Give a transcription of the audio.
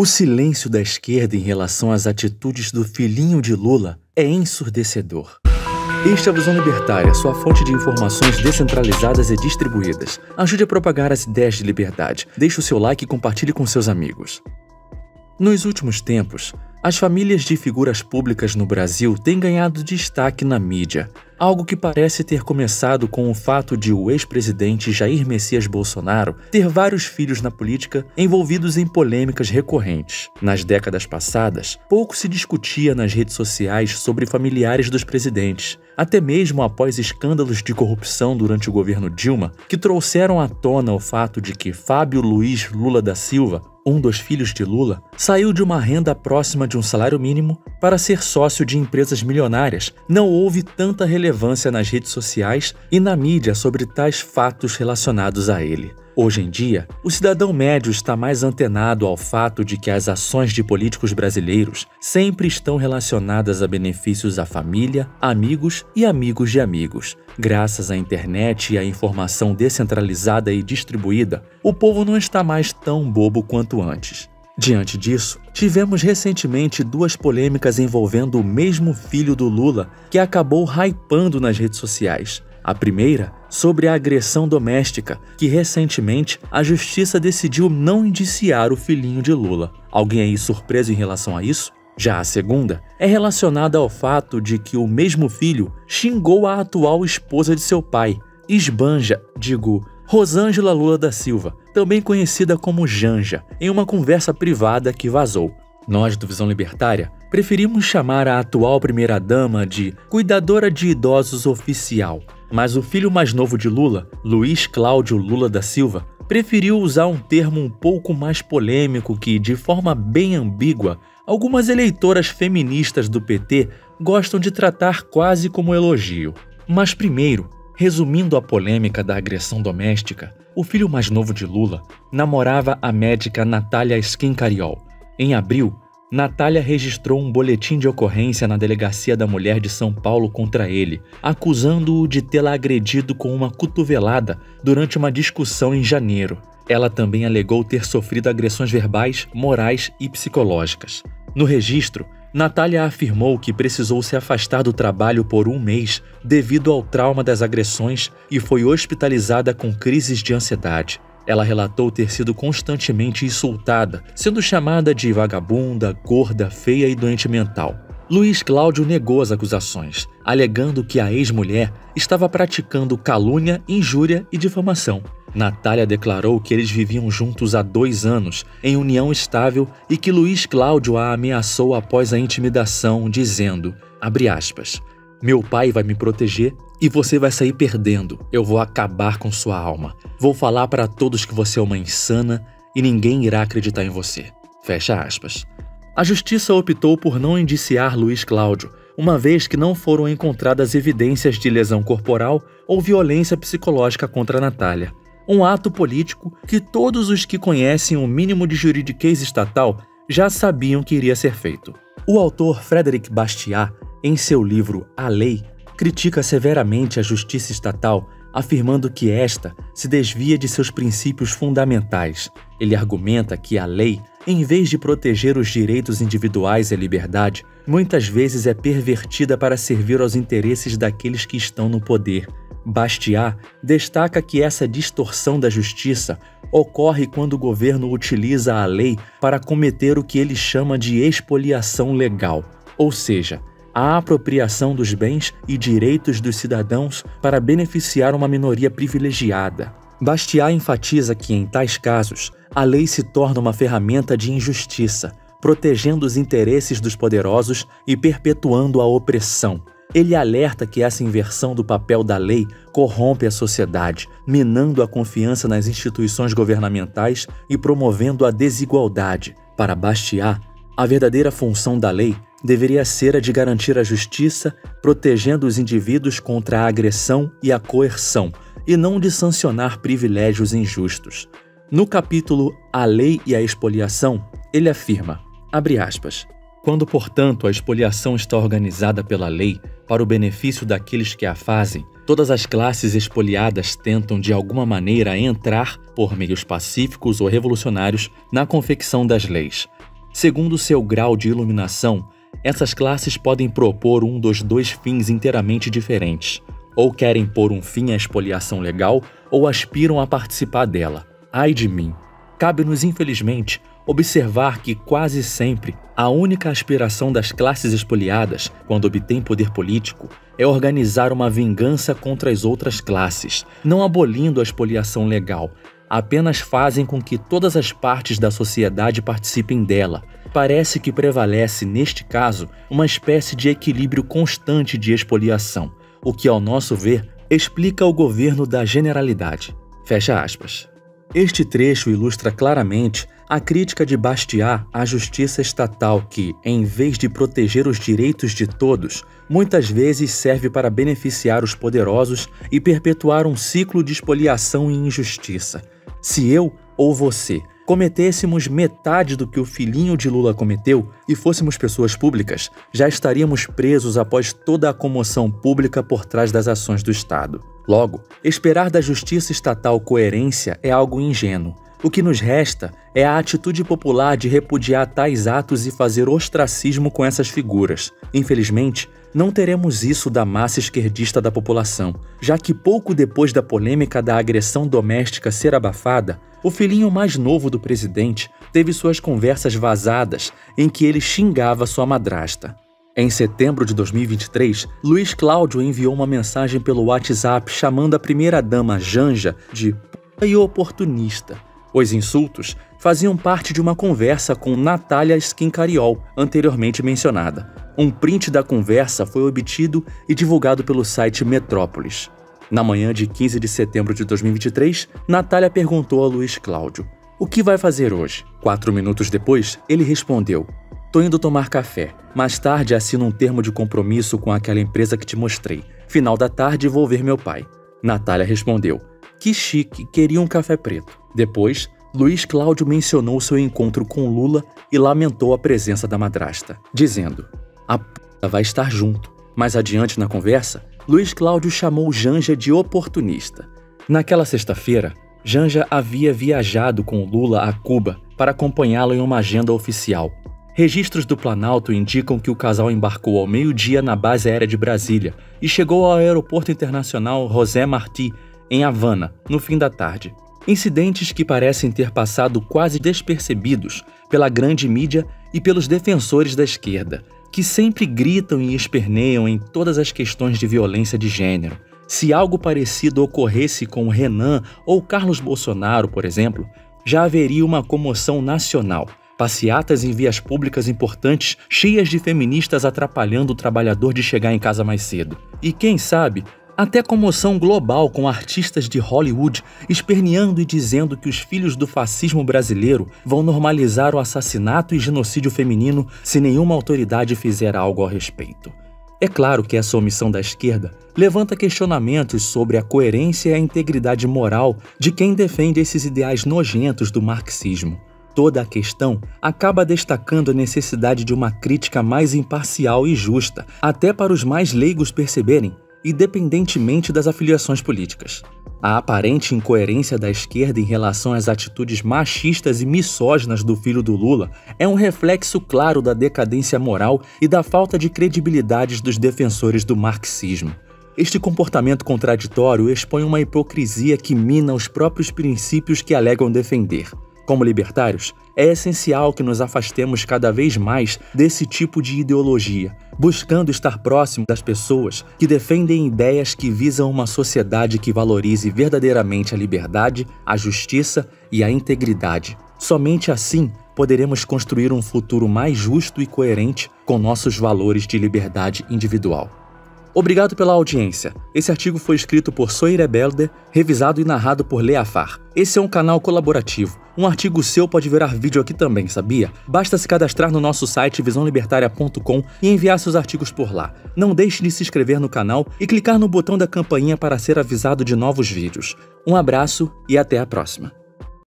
O silêncio da esquerda em relação às atitudes do filhinho de Lula é ensurdecedor. Este é a Visão Libertária, sua fonte de informações descentralizadas e distribuídas. Ajude a propagar as ideias de liberdade. Deixe o seu like e compartilhe com seus amigos. Nos últimos tempos, as famílias de figuras públicas no Brasil têm ganhado destaque na mídia, algo que parece ter começado com o fato de o ex-presidente Jair Messias Bolsonaro ter vários filhos na política envolvidos em polêmicas recorrentes. Nas décadas passadas, pouco se discutia nas redes sociais sobre familiares dos presidentes, até mesmo após escândalos de corrupção durante o governo Dilma, que trouxeram à tona o fato de que Fábio Luiz Lula da Silva um dos filhos de Lula, saiu de uma renda próxima de um salário mínimo para ser sócio de empresas milionárias. Não houve tanta relevância nas redes sociais e na mídia sobre tais fatos relacionados a ele. Hoje em dia, o cidadão médio está mais antenado ao fato de que as ações de políticos brasileiros sempre estão relacionadas a benefícios à família, amigos e amigos de amigos. Graças à internet e à informação descentralizada e distribuída, o povo não está mais tão bobo quanto antes. Diante disso, tivemos recentemente duas polêmicas envolvendo o mesmo filho do Lula, que acabou hypando nas redes sociais. A primeira, sobre a agressão doméstica, que recentemente a justiça decidiu não indiciar o filhinho de Lula. Alguém aí surpreso em relação a isso? Já a segunda é relacionada ao fato de que o mesmo filho xingou a atual esposa de seu pai, Esbanja, digo, Rosângela Lula da Silva, também conhecida como Janja, em uma conversa privada que vazou. Nós, do Visão Libertária, preferimos chamar a atual primeira-dama de cuidadora de idosos oficial, mas o filho mais novo de Lula, Luiz Cláudio Lula da Silva, preferiu usar um termo um pouco mais polêmico que, de forma bem ambígua, algumas eleitoras feministas do PT gostam de tratar quase como elogio. Mas primeiro, resumindo a polêmica da agressão doméstica, o filho mais novo de Lula namorava a médica Natália Skincariol. Em abril, Natália registrou um boletim de ocorrência na Delegacia da Mulher de São Paulo contra ele, acusando-o de tê-la agredido com uma cotovelada durante uma discussão em janeiro. Ela também alegou ter sofrido agressões verbais, morais e psicológicas. No registro, Natália afirmou que precisou se afastar do trabalho por um mês devido ao trauma das agressões e foi hospitalizada com crises de ansiedade. Ela relatou ter sido constantemente insultada, sendo chamada de vagabunda, gorda, feia e doente mental. Luiz Cláudio negou as acusações, alegando que a ex-mulher estava praticando calúnia, injúria e difamação. Natália declarou que eles viviam juntos há dois anos, em união estável, e que Luiz Cláudio a ameaçou após a intimidação, dizendo, aspas, meu pai vai me proteger e você vai sair perdendo. Eu vou acabar com sua alma. Vou falar para todos que você é uma insana e ninguém irá acreditar em você. Fecha aspas. A justiça optou por não indiciar Luiz Cláudio, uma vez que não foram encontradas evidências de lesão corporal ou violência psicológica contra Natália. Um ato político que todos os que conhecem o mínimo de juridiquês estatal já sabiam que iria ser feito. O autor Frederic Bastiat, em seu livro A Lei, critica severamente a justiça estatal, afirmando que esta se desvia de seus princípios fundamentais. Ele argumenta que a lei, em vez de proteger os direitos individuais e a liberdade, muitas vezes é pervertida para servir aos interesses daqueles que estão no poder. Bastiat destaca que essa distorção da justiça ocorre quando o governo utiliza a lei para cometer o que ele chama de expoliação legal, ou seja, a apropriação dos bens e direitos dos cidadãos para beneficiar uma minoria privilegiada. Bastiat enfatiza que, em tais casos, a lei se torna uma ferramenta de injustiça, protegendo os interesses dos poderosos e perpetuando a opressão. Ele alerta que essa inversão do papel da lei corrompe a sociedade, minando a confiança nas instituições governamentais e promovendo a desigualdade. Para Bastiat, a verdadeira função da lei deveria ser a de garantir a justiça, protegendo os indivíduos contra a agressão e a coerção, e não de sancionar privilégios injustos. No capítulo A Lei e a Expoliação, ele afirma, aspas, quando, portanto, a expoliação está organizada pela lei para o benefício daqueles que a fazem, todas as classes expoliadas tentam de alguma maneira entrar, por meios pacíficos ou revolucionários, na confecção das leis. Segundo seu grau de iluminação, essas classes podem propor um dos dois fins inteiramente diferentes. Ou querem pôr um fim à expoliação legal, ou aspiram a participar dela. Ai de mim! Cabe-nos, infelizmente, observar que quase sempre a única aspiração das classes expoliadas, quando obtêm poder político, é organizar uma vingança contra as outras classes, não abolindo a expoliação legal, apenas fazem com que todas as partes da sociedade participem dela. Parece que prevalece, neste caso, uma espécie de equilíbrio constante de expoliação, o que, ao nosso ver, explica o governo da generalidade. Fecha aspas. Este trecho ilustra claramente a crítica de Bastiat à justiça estatal que, em vez de proteger os direitos de todos, muitas vezes serve para beneficiar os poderosos e perpetuar um ciclo de expoliação e injustiça. Se eu ou você cometêssemos metade do que o filhinho de Lula cometeu e fôssemos pessoas públicas, já estaríamos presos após toda a comoção pública por trás das ações do Estado. Logo, esperar da justiça estatal coerência é algo ingênuo. O que nos resta é a atitude popular de repudiar tais atos e fazer ostracismo com essas figuras. Infelizmente, não teremos isso da massa esquerdista da população, já que pouco depois da polêmica da agressão doméstica ser abafada, o filhinho mais novo do presidente teve suas conversas vazadas em que ele xingava sua madrasta. Em setembro de 2023, Luiz Cláudio enviou uma mensagem pelo WhatsApp chamando a primeira-dama Janja de p e oportunista. Os insultos faziam parte de uma conversa com Natália Skincariol, anteriormente mencionada. Um print da conversa foi obtido e divulgado pelo site Metrópolis. Na manhã de 15 de setembro de 2023, Natália perguntou a Luiz Cláudio: O que vai fazer hoje? Quatro minutos depois, ele respondeu: Tô indo tomar café. Mais tarde assino um termo de compromisso com aquela empresa que te mostrei. Final da tarde vou ver meu pai. Natália respondeu: Que chique, queria um café preto. Depois, Luiz Cláudio mencionou seu encontro com Lula e lamentou a presença da madrasta, dizendo: a p vai estar junto. Mais adiante na conversa, Luiz Cláudio chamou Janja de oportunista. Naquela sexta-feira, Janja havia viajado com Lula a Cuba para acompanhá-lo em uma agenda oficial. Registros do Planalto indicam que o casal embarcou ao meio-dia na base aérea de Brasília e chegou ao aeroporto internacional José Martí, em Havana, no fim da tarde. Incidentes que parecem ter passado quase despercebidos pela grande mídia e pelos defensores da esquerda, que sempre gritam e esperneiam em todas as questões de violência de gênero. Se algo parecido ocorresse com Renan ou Carlos Bolsonaro, por exemplo, já haveria uma comoção nacional. Passeatas em vias públicas importantes cheias de feministas atrapalhando o trabalhador de chegar em casa mais cedo. E quem sabe, até comoção global com artistas de Hollywood esperneando e dizendo que os filhos do fascismo brasileiro vão normalizar o assassinato e genocídio feminino se nenhuma autoridade fizer algo a respeito. É claro que essa omissão da esquerda levanta questionamentos sobre a coerência e a integridade moral de quem defende esses ideais nojentos do marxismo. Toda a questão acaba destacando a necessidade de uma crítica mais imparcial e justa, até para os mais leigos perceberem independentemente das afiliações políticas. A aparente incoerência da esquerda em relação às atitudes machistas e misóginas do filho do Lula é um reflexo claro da decadência moral e da falta de credibilidade dos defensores do marxismo. Este comportamento contraditório expõe uma hipocrisia que mina os próprios princípios que alegam defender. Como libertários, é essencial que nos afastemos cada vez mais desse tipo de ideologia, buscando estar próximo das pessoas que defendem ideias que visam uma sociedade que valorize verdadeiramente a liberdade, a justiça e a integridade. Somente assim poderemos construir um futuro mais justo e coerente com nossos valores de liberdade individual. Obrigado pela audiência. Esse artigo foi escrito por Soire Belde, revisado e narrado por Leafar. Esse é um canal colaborativo. Um artigo seu pode virar vídeo aqui também, sabia? Basta se cadastrar no nosso site visãolibertaria.com e enviar seus artigos por lá. Não deixe de se inscrever no canal e clicar no botão da campainha para ser avisado de novos vídeos. Um abraço e até a próxima.